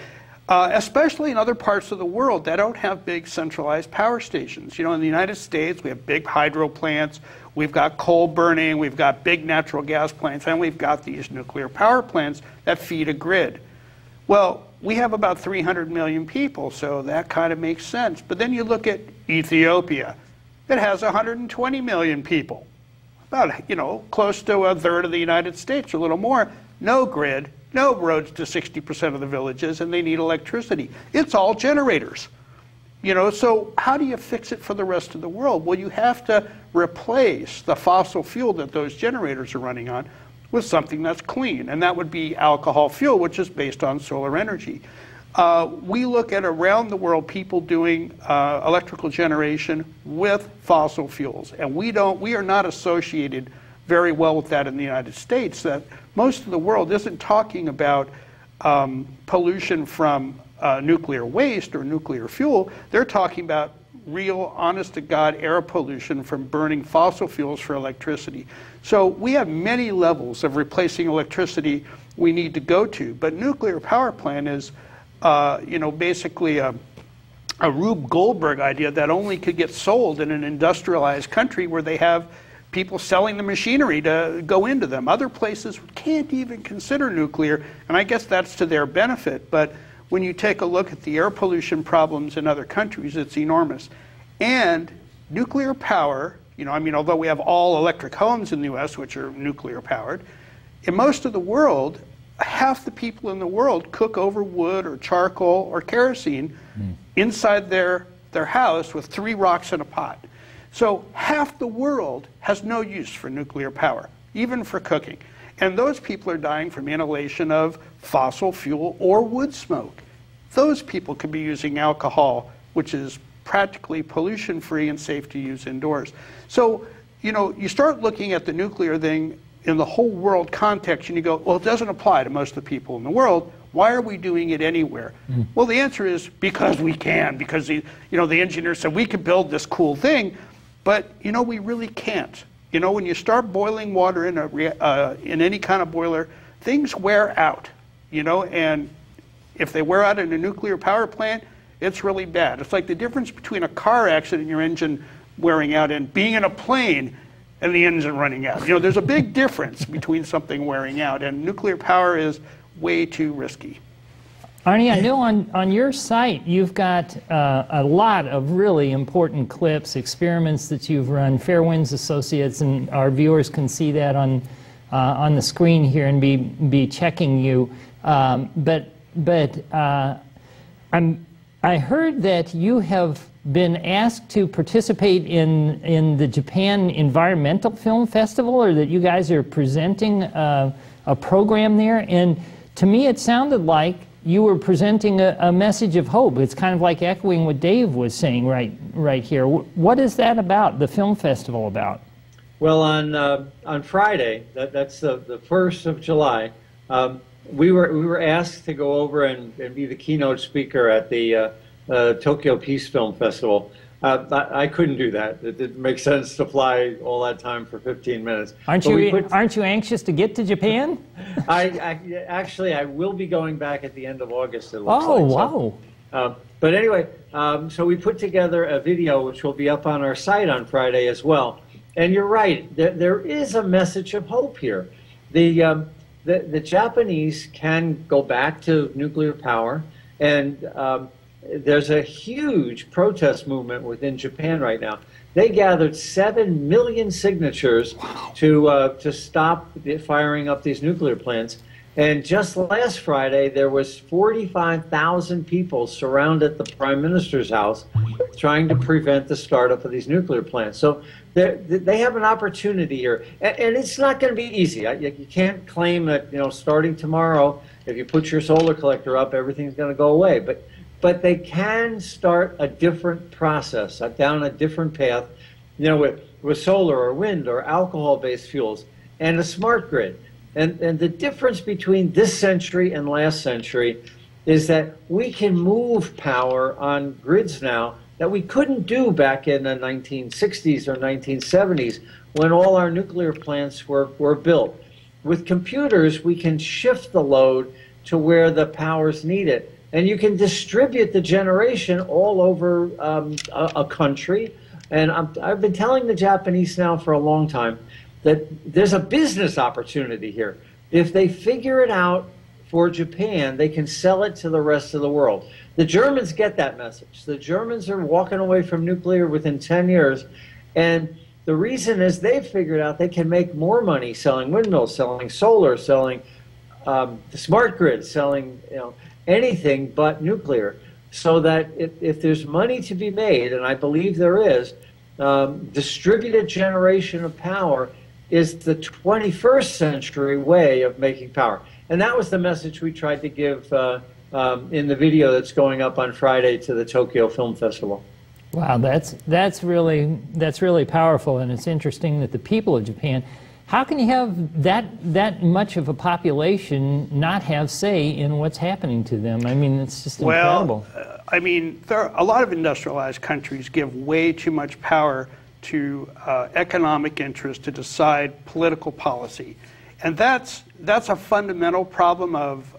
uh, especially in other parts of the world that don't have big centralized power stations. You know, in the United States, we have big hydro plants, we've got coal burning, we've got big natural gas plants, and we've got these nuclear power plants that feed a grid. Well, we have about 300 million people, so that kind of makes sense. But then you look at Ethiopia, it has 120 million people about you know close to a third of the United States, a little more. No grid, no roads to 60% of the villages, and they need electricity. It's all generators. You know, so how do you fix it for the rest of the world? Well, you have to replace the fossil fuel that those generators are running on with something that's clean, and that would be alcohol fuel, which is based on solar energy. Uh, we look at around the world people doing uh, electrical generation with fossil fuels, and we don't. We are not associated very well with that in the United States. That most of the world isn't talking about um, pollution from uh, nuclear waste or nuclear fuel. They're talking about real, honest to God air pollution from burning fossil fuels for electricity. So we have many levels of replacing electricity we need to go to, but nuclear power plant is uh, you know, basically a, a Rube Goldberg idea that only could get sold in an industrialized country where they have people selling the machinery to go into them. Other places can't even consider nuclear, and I guess that's to their benefit. But when you take a look at the air pollution problems in other countries, it's enormous. And nuclear power, you know, I mean, although we have all electric homes in the US, which are nuclear powered, in most of the world, half the people in the world cook over wood or charcoal or kerosene inside their, their house with three rocks in a pot. So half the world has no use for nuclear power, even for cooking. And those people are dying from inhalation of fossil fuel or wood smoke. Those people could be using alcohol, which is practically pollution free and safe to use indoors. So, you know, you start looking at the nuclear thing in the whole world context and you go, well, it doesn't apply to most of the people in the world. Why are we doing it anywhere? Well, the answer is because we can, because the, you know, the engineer said we could build this cool thing, but you know, we really can't. You know, when you start boiling water in, a, uh, in any kind of boiler, things wear out, you know, and if they wear out in a nuclear power plant, it's really bad. It's like the difference between a car accident and your engine wearing out and being in a plane and the engine running out. You know, there's a big difference between something wearing out, and nuclear power is way too risky. Arnie, I know on, on your site you've got uh, a lot of really important clips, experiments that you've run. Fairewinds Associates, and our viewers can see that on uh, on the screen here and be be checking you. Um, but but uh, I'm I heard that you have been asked to participate in in the Japan Environmental Film Festival, or that you guys are presenting uh, a program there. And to me, it sounded like you were presenting a, a message of hope. It's kind of like echoing what Dave was saying right right here. What is that about? The film festival about? Well, on uh, on Friday, that, that's the, the first of July, um, we were we were asked to go over and, and be the keynote speaker at the uh, uh, Tokyo Peace Film Festival. Uh, I, I couldn't do that. It didn't make sense to fly all that time for 15 minutes. Aren't But you put- aren't you anxious to get to Japan? I, I actually I will be going back at the end of August. It looks Oh like. So, wow! um, but anyway, um, so we put together a video which will be up on our site on Friday as well. And you're right, there, there is a message of hope here. The um, the, the Japanese can go back to nuclear power, and um, there's a huge protest movement within Japan right now. They gathered seven million signatures to uh, to stop firing up these nuclear plants. And just last Friday, there was 45,000 people surrounded the prime minister's house, trying to prevent the startup of these nuclear plants. So they have an opportunity here, and, and it's not going to be easy. You can't claim that you know starting tomorrow, if you put your solar collector up, everything's going to go away. But but they can start a different process, down a different path, you know, with, with solar or wind or alcohol-based fuels and a smart grid. And, and the difference between this century and last century is that we can move power on grids now that we couldn't do back in the 1960s or 1970s when all our nuclear plants were, were built. With computers, we can shift the load to where the power's needed and you can distribute the generation all over um, a, a, country. And i have been telling the Japanese now for a long time that there's a business opportunity here. If they figure it out for Japan, they can sell it to the rest of the world. The Germans get that message. The Germans are walking away from nuclear within 10 years. And the reason is they've figured out they can make more money selling windmills, selling solar, selling um, the smart grid, selling, you know, anything but nuclear. So that if, if there's money to be made, and I believe there is, um, distributed generation of power is the 21st century way of making power. And that was the message we tried to give uh, um, in the video that's going up on Friday to the Tokyo Film Festival. Wow, that's that's really that's really powerful, and it's interesting that the people of Japan how can you have that that much of a population not have say in what's happening to them? I mean, it's just incredible. Well, uh, I mean, there are, a lot of industrialized countries give way too much power to uh, economic interests to decide political policy, and that's that's a fundamental problem of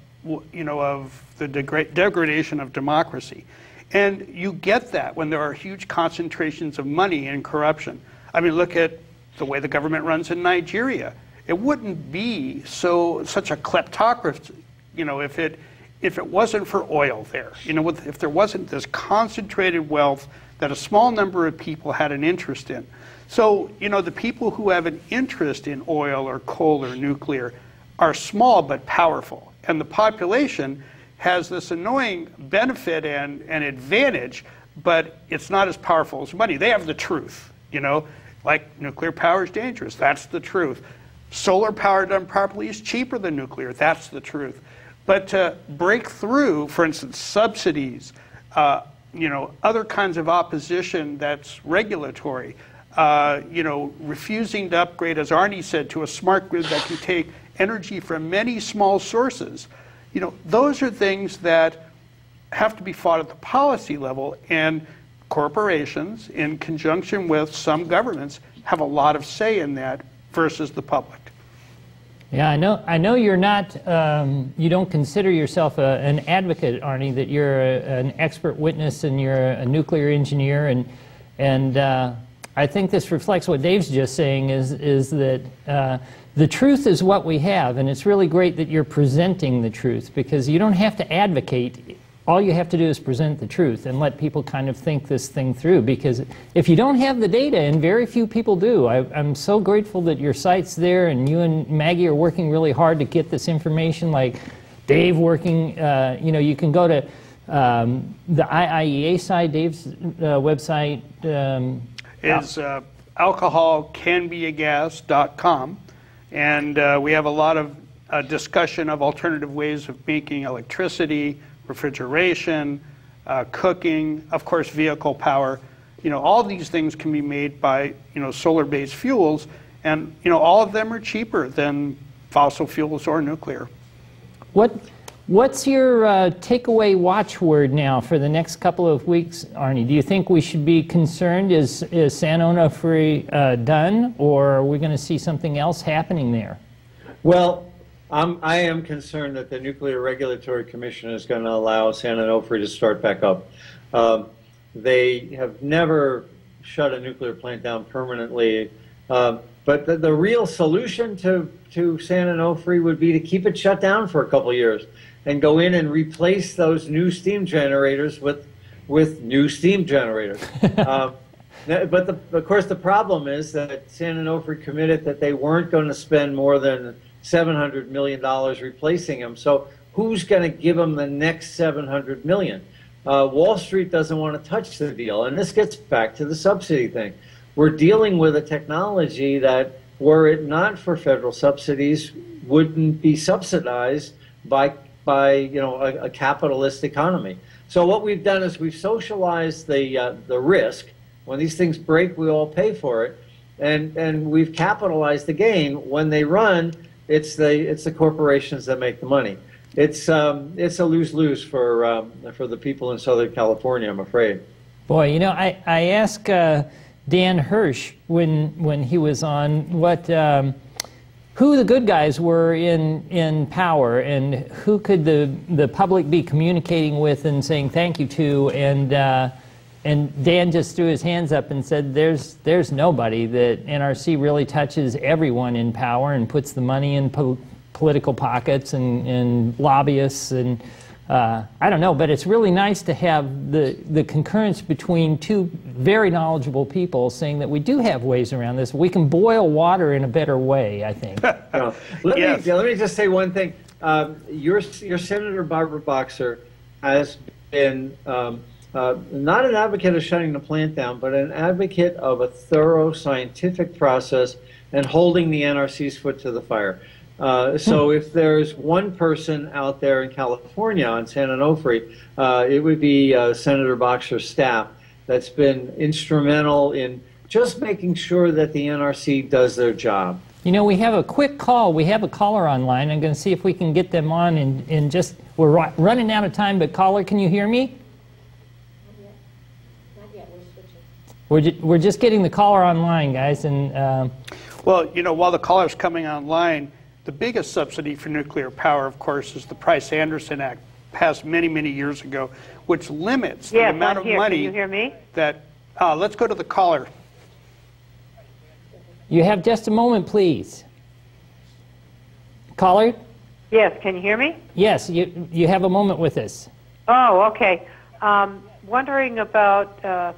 you know of the degra degradation of democracy, and you get that when there are huge concentrations of money and corruption. I mean, look at the way the government runs in Nigeria. It wouldn't be so such a kleptocracy, you know, if it if it wasn't for oil there. You know, if there wasn't this concentrated wealth that a small number of people had an interest in. So, you know, the people who have an interest in oil or coal or nuclear are small but powerful. And the population has this annoying benefit and, and advantage, but it's not as powerful as money. They have the truth, you know like nuclear power is dangerous. That's the truth. Solar power done properly is cheaper than nuclear. That's the truth. But to break through, for instance, subsidies, uh, you know, other kinds of opposition that's regulatory, uh, you know, refusing to upgrade, as Arnie said, to a smart grid that can take energy from many small sources, you know, those are things that have to be fought at the policy level. And corporations, in conjunction with some governments, have a lot of say in that versus the public. Yeah, I know. I know you're not. Um, you don't consider yourself a, an advocate, Arnie. That you're a, an expert witness and you're a, nuclear engineer, and and uh, I think this reflects what Dave's just saying. Is is that uh, the truth is what we have, and it's really great that you're presenting the truth because you don't have to advocate all you have to do is present the truth and let people kind of think this thing through because if you don't have the data and very few people do I, am so grateful that your site's there and you and maggie are working really hard to get this information like dave working uh, you know you can go to um, the iiea side dave's uh, website um, is uh, alcoholcanbeagas.com and uh, we have a lot of uh, discussion of alternative ways of making electricity refrigeration, uh, cooking, of course, vehicle power. You know, all these things can be made by, you know, solar-based fuels, and, you know, all of them are cheaper than fossil fuels or nuclear. What, what's your uh, takeaway watchword now for the next couple of weeks, Arnie? Do you think we should be concerned? Is, is San Onofre uh, done, or are we going to see something else happening there? Well, I'm, I am concerned that the Nuclear Regulatory Commission is going to allow San Onofre to start back up. Um, they have never shut a nuclear plant down permanently. Um, But the, the real solution to, to San Onofre would be to keep it shut down for a couple of years and go in and replace those new steam generators with, with new steam generators. um, but the, of course, the problem is that San Onofre committed that they weren't going to spend more than $700 million replacing them. So who's going to give them the next 700 million? Uh, Wall Street doesn't want to touch the deal. And this gets back to the subsidy thing we're dealing with a technology that, were it not for federal subsidies, wouldn't be subsidized by by you know a, a capitalist economy. So what we've done is we've socialized the uh, the risk. When these things break, we all pay for it, and and we've capitalized the gain. When they run, it's the it's the corporations that make the money. It's um, it's a lose lose for um, for the people in Southern California. I'm afraid. Boy, you know, I I ask. Uh Dan Hirsch when when he was on what um, who the good guys were in in power and who could the the public be communicating with and saying thank you to and uh, and Dan just threw his hands up and said there's there's nobody that NRC really touches everyone in power and puts the money in po political pockets and, and lobbyists and uh, I don't know, but it's really nice to have the, the concurrence between two very knowledgeable people saying that we do have ways around this. We can boil water in a better way, I think. let, yes. me, let me just say one thing. Um, your, your Senator Barbara Boxer has been um, uh, not an advocate of shutting the plant down, but an advocate of a thorough scientific process and holding the NRC's foot to the fire. Uh, so hmm. if there's one person out there in California on San Onofre, uh, it would be uh, Senator Boxer's staff that's been instrumental in just making sure that the NRC does their job. You know, we have a quick call. We have a caller online. I'm going to see if we can get them on in, in just, we're running out of time, but caller, can you hear me? We're, ju we're just getting the caller online, guys. And uh, Well, you know, while the caller's coming online, the biggest subsidy for nuclear power, of course, is the Price-Anderson Act, passed many, many years ago, which limits yes, the amount I'm of here. money Can you hear me? that. Uh, let's go to the caller. You have just a moment, please. Caller? Yes, can you hear me? Yes, you, you have a moment with us. Oh, okay. Um, wondering about uh,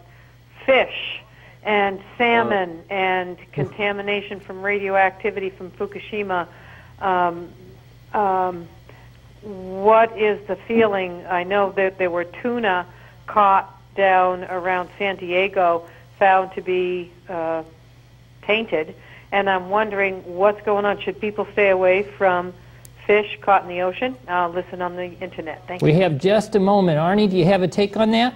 fish and salmon uh, and contamination from radioactivity from Fukushima um, um, what is the feeling? I know that there were tuna caught down around San Diego found to be uh, tainted, and I'm wondering what's going on. Should people stay away from fish caught in the ocean? I'll listen on the internet. Thank we you. We have just a moment. Arnie, do you have a take on that?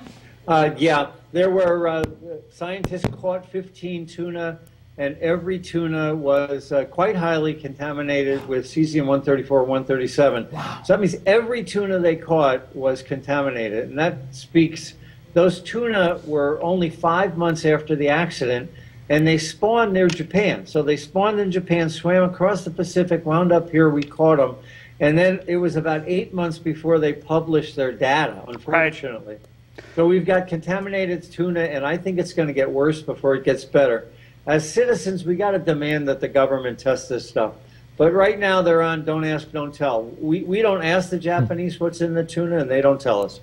Uh, yeah, there were uh, scientists caught 15 tuna and every tuna was uh, quite highly contaminated with cesium-134, 137. Wow. So that means every tuna they caught was contaminated, and that speaks. Those tuna were only five months after the accident, and they spawned near Japan. So they spawned in Japan, swam across the Pacific, wound up here. We caught them, and then it was about eight months before they published their data. Unfortunately. Right. So we've got contaminated tuna, and I think it's going to get worse before it gets better as citizens, we got to demand that the government test this stuff. But right now, they're on don't ask, don't tell. We, we don't ask the Japanese what's in the tuna, and they don't tell us.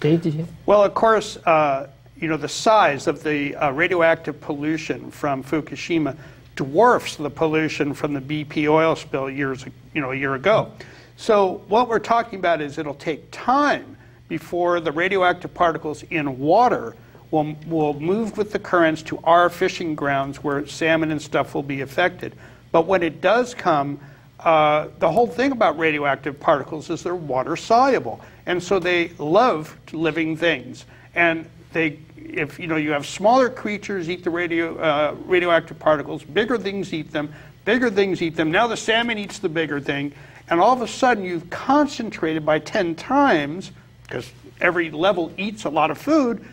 Dave, did you? Well, of course, uh, you know, the size of the uh, radioactive pollution from Fukushima dwarfs the pollution from the BP oil spill years, you know, a year ago. So what we're talking about is it'll take time before the radioactive particles in water will, will move with the currents to our fishing grounds where salmon and stuff will be affected. But when it does come, uh, the whole thing about radioactive particles is they're water soluble. And so they love living things. And they, if you know, you have smaller creatures eat the radio, uh, radioactive particles, bigger things eat them, bigger things eat them. Now the salmon eats the bigger thing. And all of a sudden you've concentrated by 10 times, because every level eats a lot of food,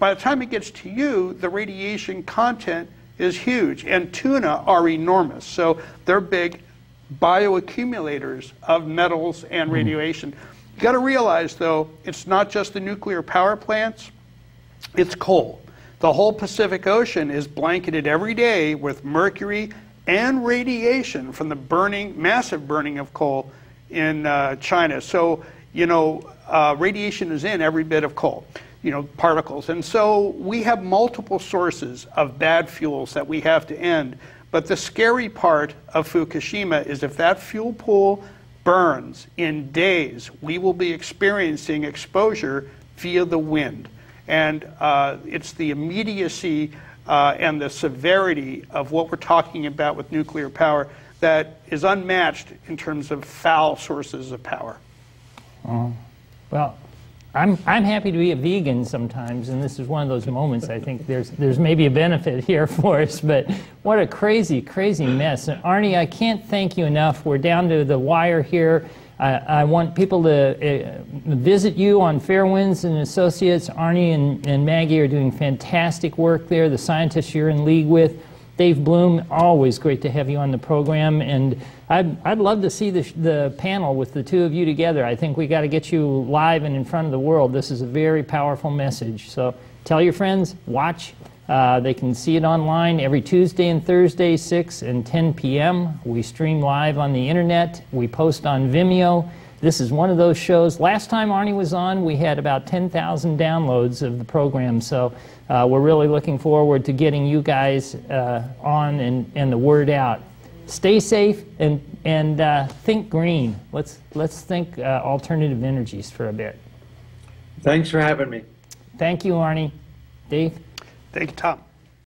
by the time it gets to you, the radiation content is huge, and tuna are enormous. So they're big bioaccumulators of metals and mm-hmm. radiation. You got to realize, though, it's not just the nuclear power plants, it's coal. The whole Pacific Ocean is blanketed every day with mercury and radiation from the burning, massive burning of coal in uh, China. So, you know, uh, radiation is in every bit of coal, you know, particles. And so we have multiple sources of bad fuels that we have to end. But the scary part of Fukushima is if that fuel pool burns in days, we will be experiencing exposure via the wind. And uh, it's the immediacy uh, and the severity of what we're talking about with nuclear power that is unmatched in terms of foul sources of power. Well, I'm, I'm happy to be a vegan sometimes, and this is one of those moments I think there's, there's maybe a benefit here for us, but what a crazy, crazy mess. And Arnie, I can't thank you enough. We're down to the wire here. I, I want people to uh, visit you on Fairewinds and Associates. Arnie and, and Maggie are doing fantastic work there, the scientists you're in league with. Dave Blume, always great to have you on the program. And I'd, I'd love to see the, the panel with the two of you together. I think we got to get you live and in front of the world. This is a very powerful message. So tell your friends, watch. Uh, they can see it online every Tuesday and Thursday, 6 and 10 p.m. We stream live on the internet. We post on Vimeo. This is one of those shows. Last time Arnie was on, we had about 10,000 downloads of the program. So uh, we're really looking forward to getting you guys uh, on and, and the word out. Stay safe and, and uh, think green. Let's, let's think uh, alternative energies for a bit. Thanks for having me. Thank you, Arnie. Dave? Thank you, Tom.